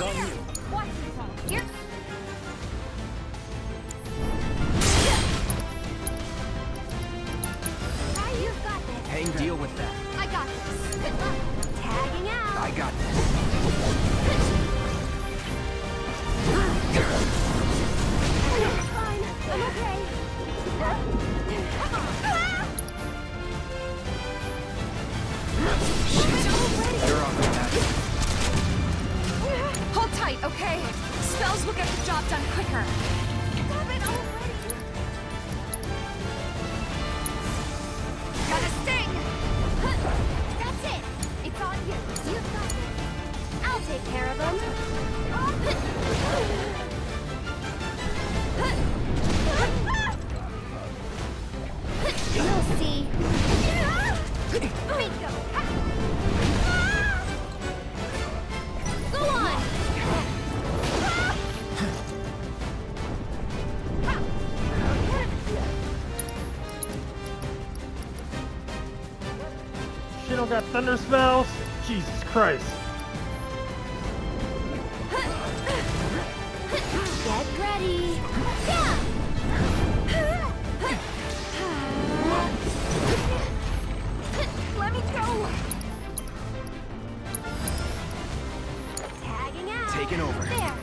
Best on you. Watch yourself. You've got this. Hang deal with that. I got this. Tagging out. I got this. Spells will get the job done quicker. Oh, don't got thunder spells? Jesus Christ. Get ready. Let me go! Tagging out. Taking over. There.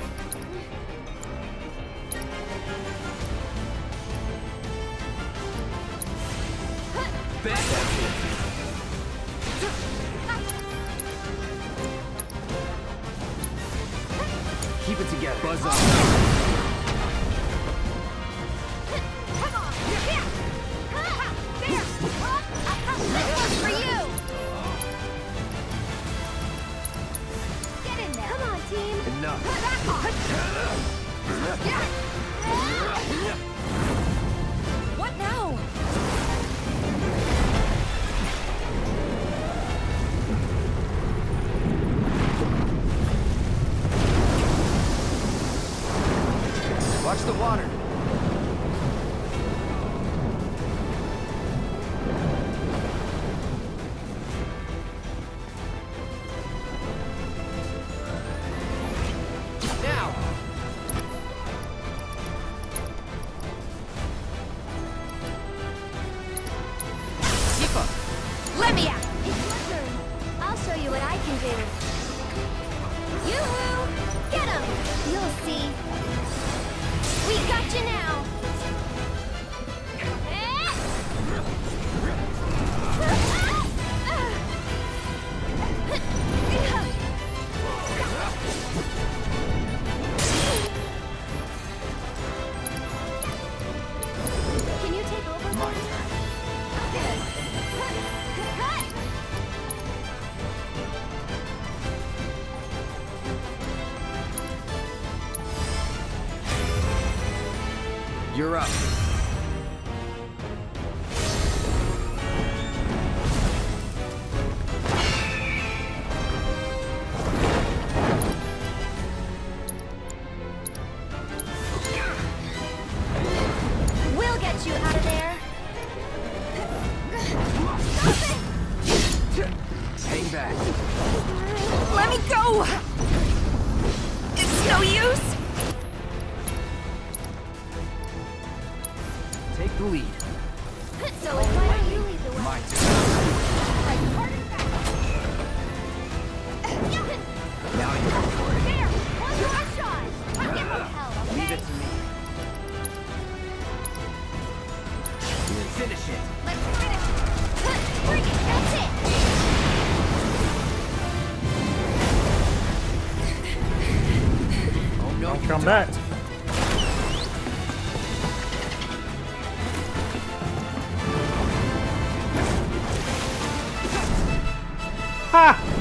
Bet Keep it together. Buzz on. Let me out! It's your turn. I'll show you what I can do. Yoo-hoo! Get him! You'll see. You're up. We'll get you out of there. Hang back. Let me go! It's no use! The lead. So why don't you lead the way? My turn. Now you go for it. There! One more shot! Get some help, Leave okay? it to me. Finish it. Let's finish it! Bring it! That's it! Oh no, Don't you come don't. back. 啊